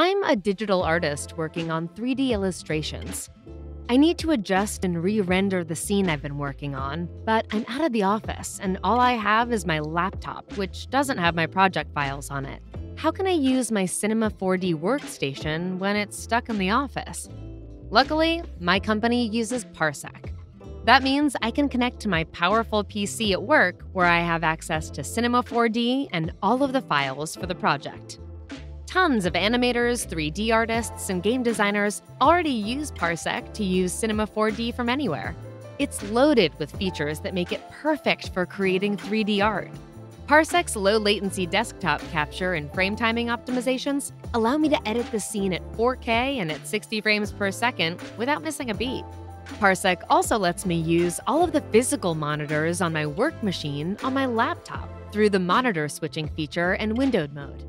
I'm a digital artist working on 3D illustrations. I need to adjust and re render the scene I've been working on, but I'm out of the office and all I have is my laptop, which doesn't have my project files on it. How can I use my Cinema 4D workstation when it's stuck in the office? Luckily, my company uses Parsec. That means I can connect to my powerful PC at work where I have access to Cinema 4D and all of the files for the project. Tons of animators, 3D artists, and game designers already use Parsec to use Cinema 4D from anywhere. It's loaded with features that make it perfect for creating 3D art. Parsec's low latency desktop capture and frame timing optimizations allow me to edit the scene at 4K and at 60 frames per second without missing a beat. Parsec also lets me use all of the physical monitors on my work machine on my laptop through the monitor switching feature and windowed mode.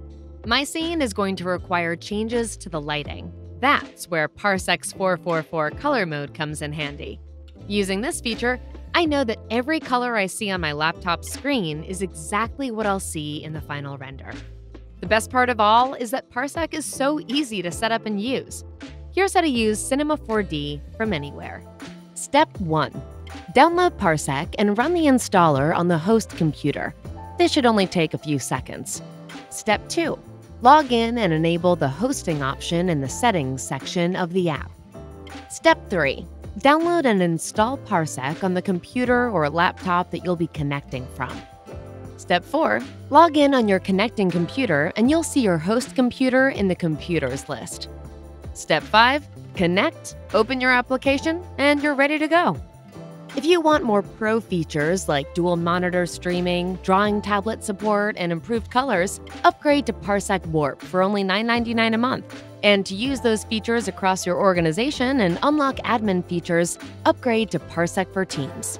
My scene is going to require changes to the lighting. That's where Parsec's 444 color mode comes in handy. Using this feature, I know that every color I see on my laptop screen is exactly what I'll see in the final render. The best part of all is that Parsec is so easy to set up and use. Here's how to use Cinema 4D from anywhere. Step 1. Download Parsec and run the installer on the host computer. This should only take a few seconds. Step 2. Log in and enable the hosting option in the settings section of the app. Step 3. Download and install Parsec on the computer or laptop that you'll be connecting from. Step 4. Log in on your connecting computer and you'll see your host computer in the computers list. Step 5. Connect, open your application, and you're ready to go. If you want more pro features like dual monitor streaming, drawing tablet support, and improved colors, upgrade to Parsec Warp for only $9.99 a month. And to use those features across your organization and unlock admin features, upgrade to Parsec for Teams.